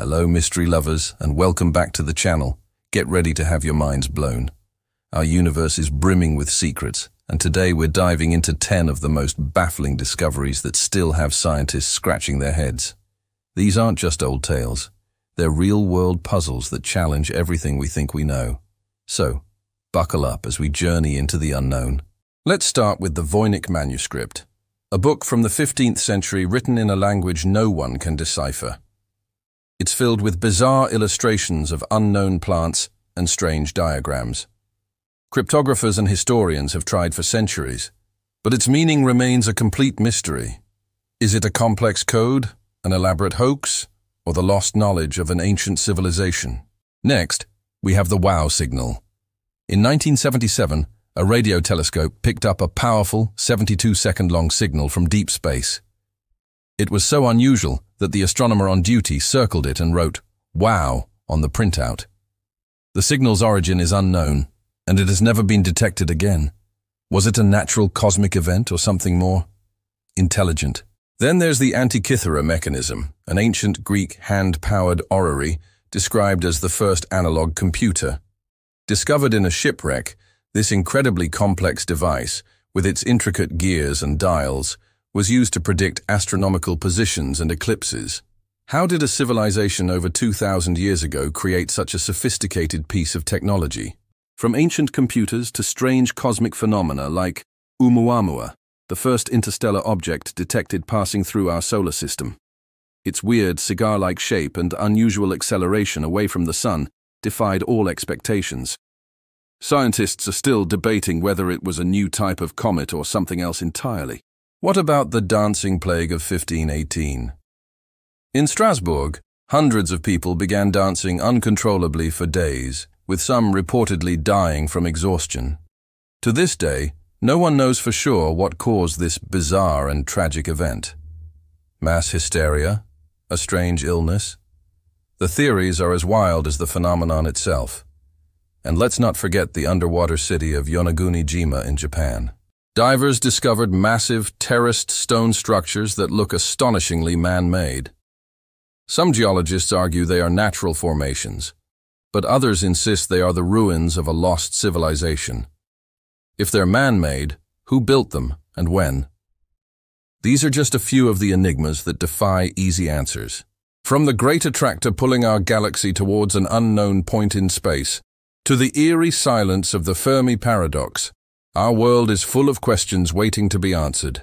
Hello, mystery lovers, and welcome back to the channel. Get ready to have your minds blown. Our universe is brimming with secrets, and today we're diving into 10 of the most baffling discoveries that still have scientists scratching their heads. These aren't just old tales. They're real-world puzzles that challenge everything we think we know. So, buckle up as we journey into the unknown. Let's start with the Voynich manuscript, a book from the 15th century written in a language no one can decipher. It's filled with bizarre illustrations of unknown plants and strange diagrams. Cryptographers and historians have tried for centuries, but its meaning remains a complete mystery. Is it a complex code, an elaborate hoax, or the lost knowledge of an ancient civilization? Next, we have the WOW signal. In 1977, a radio telescope picked up a powerful 72-second-long signal from deep space. It was so unusual that the astronomer on duty circled it and wrote, Wow, on the printout. The signal's origin is unknown, and it has never been detected again. Was it a natural cosmic event or something more intelligent? Then there's the Antikythera mechanism, an ancient Greek hand-powered orrery described as the first analog computer. Discovered in a shipwreck, this incredibly complex device, with its intricate gears and dials, was used to predict astronomical positions and eclipses. How did a civilization over 2,000 years ago create such a sophisticated piece of technology? From ancient computers to strange cosmic phenomena like Oumuamua, the first interstellar object detected passing through our solar system. Its weird, cigar-like shape and unusual acceleration away from the sun defied all expectations. Scientists are still debating whether it was a new type of comet or something else entirely. What about the dancing plague of 1518? In Strasbourg, hundreds of people began dancing uncontrollably for days, with some reportedly dying from exhaustion. To this day, no one knows for sure what caused this bizarre and tragic event. Mass hysteria? A strange illness? The theories are as wild as the phenomenon itself. And let's not forget the underwater city of Yonaguni-jima in Japan. Divers discovered massive, terraced stone structures that look astonishingly man-made. Some geologists argue they are natural formations, but others insist they are the ruins of a lost civilization. If they're man-made, who built them and when? These are just a few of the enigmas that defy easy answers. From the great attractor pulling our galaxy towards an unknown point in space, to the eerie silence of the Fermi paradox, our world is full of questions waiting to be answered.